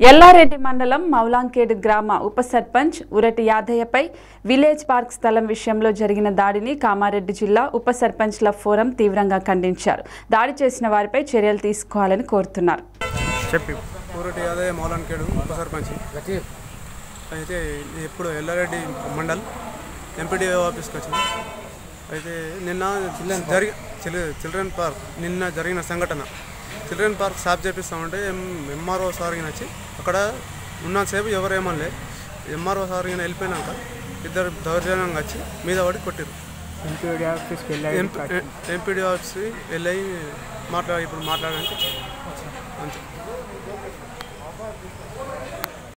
ఎల్లారెడ్డి మండలం మౌలాంకేడ్ గ్రామ ఉప సర్పంచ్ ఉరటి యాదయ్యపై విలేజ్ పార్క్ స్థలం విషయంలో జరిగిన దాడిని కామారెడ్డి జిల్లా ఉప సర్పంచ్ల ఫోరం తీవ్రంగా ఖండించారు. దాడి చేసిన వారిపై చర్యలు తీసుకోవాలని కోరుతున్నారు. చెప్పి. ఊరటి యాదయ్య మౌలాన్కేడు ఉప సర్పంచ్. అయితే ఎప్పుడు ఎల్లారెడ్డి మండల్ ఎంపీడీఓ ఆఫీస్కి వచ్చింది. అయితే నిన్న జరిగి చిల్- చిల్డ్రన్ పార్క్. నిన్న జరిగిన సంఘటన. చిల్డ్రన్ పార్క్ షాప్ చేపిస్తామంటే ఎంఆర్ఓ సార్ ఈయన వచ్చి అక్కడ ఉన్నసేపు ఎవరేమనలే ఎంఆర్ఓ సార్ ఈయన వెళ్ళిపోయినాక ఇద్దరు దౌర్జన్యంగా వచ్చి మీద పడి కొట్టారు ఎంపీడీ ఆఫీస్కి వెళ్ళి ఎంపీడీ ఆఫీస్కి వెళ్ళి మాట్లాడి ఇప్పుడు మాట్లాడడానికి అంతే.